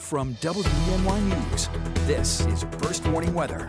From WENY News, this is First Warning Weather.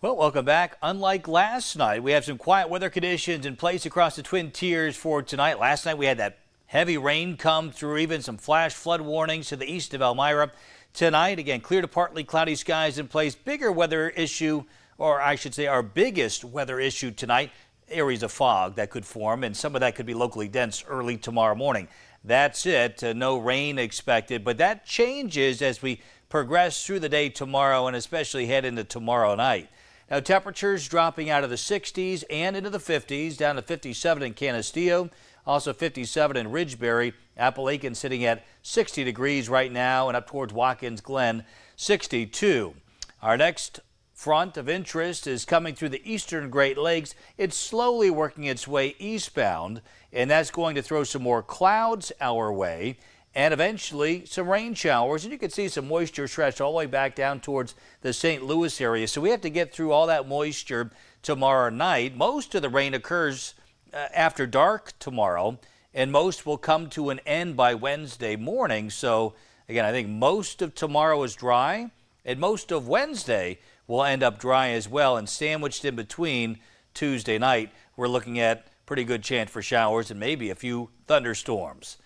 Well, welcome back. Unlike last night, we have some quiet weather conditions in place across the Twin Tiers for tonight. Last night we had that heavy rain come through, even some flash flood warnings to the east of Elmira. Tonight, again, clear to partly cloudy skies in place. Bigger weather issue, or I should say our biggest weather issue tonight, areas of fog that could form, and some of that could be locally dense early tomorrow morning. That's it. Uh, no rain expected, but that changes as we progress through the day tomorrow and especially head into tomorrow night. Now, temperatures dropping out of the 60s and into the 50s, down to 57 in Canisteo, also 57 in Ridgebury. Apalachin sitting at 60 degrees right now, and up towards Watkins Glen, 62. Our next front of interest is coming through the eastern Great Lakes. It's slowly working its way eastbound, and that's going to throw some more clouds our way and eventually some rain showers. And you can see some moisture stretched all the way back down towards the St. Louis area. So we have to get through all that moisture tomorrow night. Most of the rain occurs uh, after dark tomorrow, and most will come to an end by Wednesday morning. So again, I think most of tomorrow is dry, and most of Wednesday will end up dry as well. And sandwiched in between Tuesday night, we're looking at pretty good chance for showers and maybe a few thunderstorms.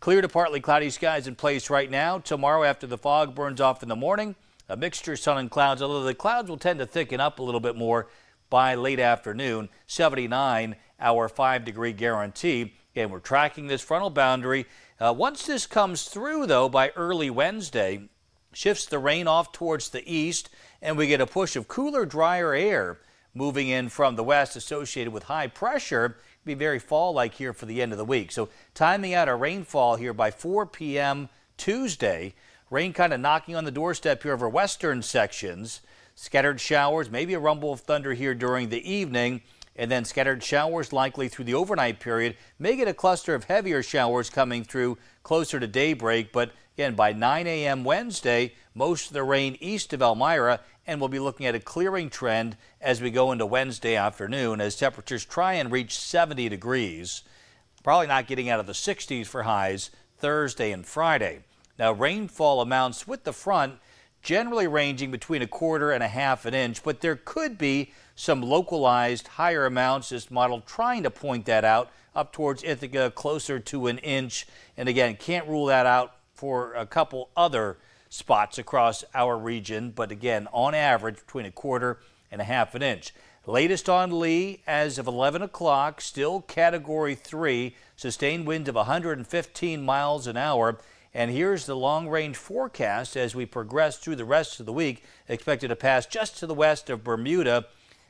Clear to partly cloudy skies in place right now. Tomorrow after the fog burns off in the morning, a mixture of sun and clouds, although the clouds will tend to thicken up a little bit more by late afternoon. 79 our 5 degree guarantee. And we're tracking this frontal boundary. Uh, once this comes through, though, by early Wednesday, shifts the rain off towards the east, and we get a push of cooler, drier air moving in from the west associated with high pressure. Be very fall-like here for the end of the week. So timing out a rainfall here by 4 p.m. Tuesday. Rain kind of knocking on the doorstep here over western sections. Scattered showers, maybe a rumble of thunder here during the evening and then scattered showers likely through the overnight period. May get a cluster of heavier showers coming through closer to daybreak, but again, by 9 a.m. Wednesday, most of the rain east of Elmira, and we'll be looking at a clearing trend as we go into Wednesday afternoon as temperatures try and reach 70 degrees. Probably not getting out of the 60s for highs Thursday and Friday. Now, rainfall amounts with the front generally ranging between a quarter and a half an inch, but there could be some localized higher amounts. This model trying to point that out up towards Ithaca, closer to an inch. And again, can't rule that out for a couple other spots across our region, but again, on average, between a quarter and a half an inch. Latest on Lee as of 11 o'clock, still category 3, sustained winds of 115 miles an hour. And here's the long range forecast as we progress through the rest of the week. Expected to pass just to the west of Bermuda,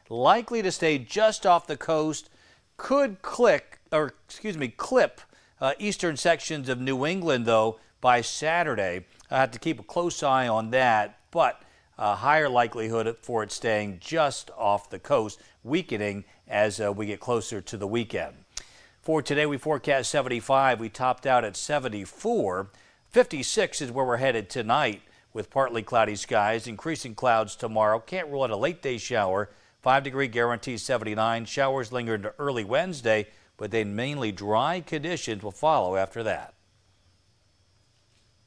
likely to stay just off the coast, could click, or excuse me, clip uh, eastern sections of New England, though, by Saturday. I have to keep a close eye on that, but a higher likelihood for it staying just off the coast, weakening as uh, we get closer to the weekend. For today, we forecast 75. We topped out at 74. 56 is where we're headed tonight with partly cloudy skies, increasing clouds tomorrow. Can't rule out a late day shower. 5 degree guarantee 79. Showers linger into early Wednesday, but then mainly dry conditions will follow after that.